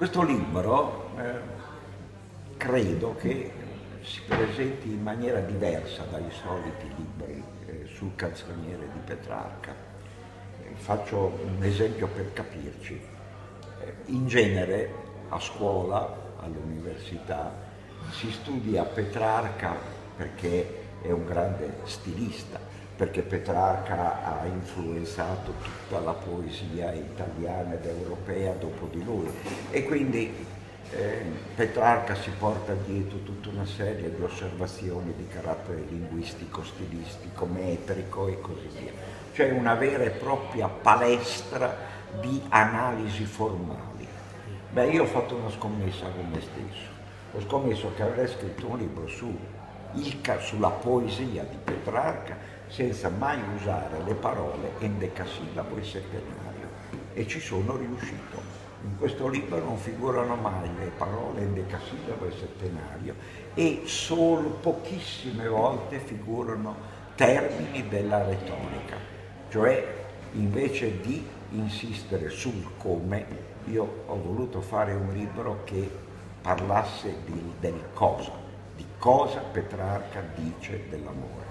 Questo libro eh, credo che si presenti in maniera diversa dai soliti libri eh, sul canzoniere di Petrarca. Eh, faccio un esempio per capirci. In genere a scuola, all'università, si studia Petrarca perché è un grande stilista, perché Petrarca ha influenzato tutta la poesia italiana ed europea dopo di lui e quindi eh, Petrarca si porta dietro tutta una serie di osservazioni di carattere linguistico, stilistico, metrico e così via. Cioè una vera e propria palestra di analisi formali. Beh, io ho fatto una scommessa con me stesso. Ho scommesso che avrei scritto un libro su il, sulla poesia di Petrarca senza mai usare le parole endecasillabo e settenario e ci sono riuscito. In questo libro non figurano mai le parole endecasillabo e settenario e solo pochissime volte figurano termini della retorica, cioè invece di insistere sul come, io ho voluto fare un libro che parlasse di, del cosa, di cosa Petrarca dice dell'amore.